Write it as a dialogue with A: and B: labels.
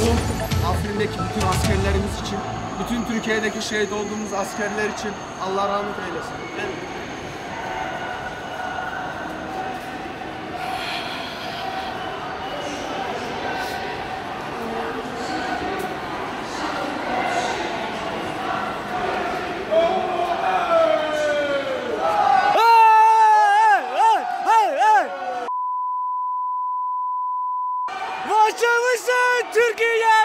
A: Bu Afrin'deki bütün askerlerimiz için, bütün Türkiye'deki şehit olduğumuz askerler için Allah rahmet eylesin. Açılmışsın Türkiye!